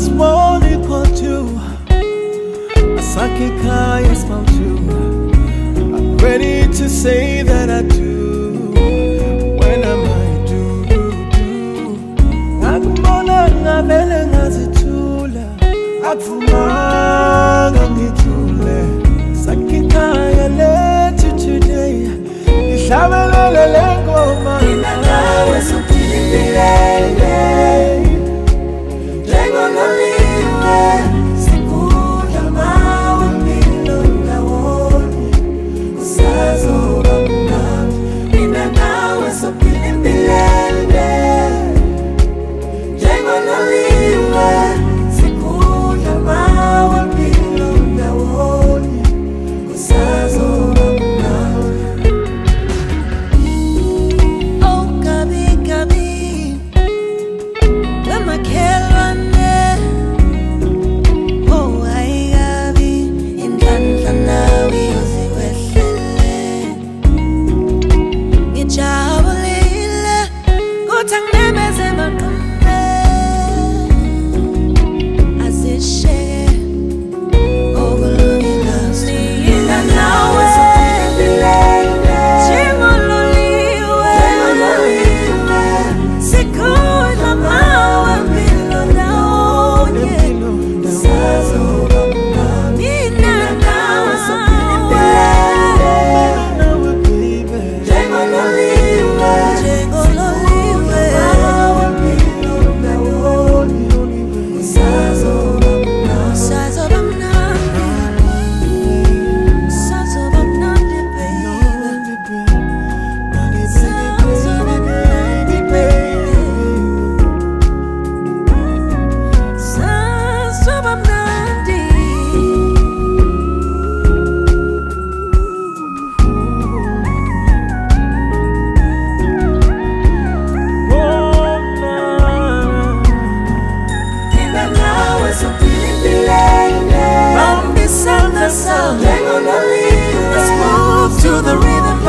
was more equal to a sake I spoke to. I'm ready to say that I do. When am I do do do? Nakumona ngavele ngazithula, akuvumanga ngithule. let you today, ngihlabelele ngoma.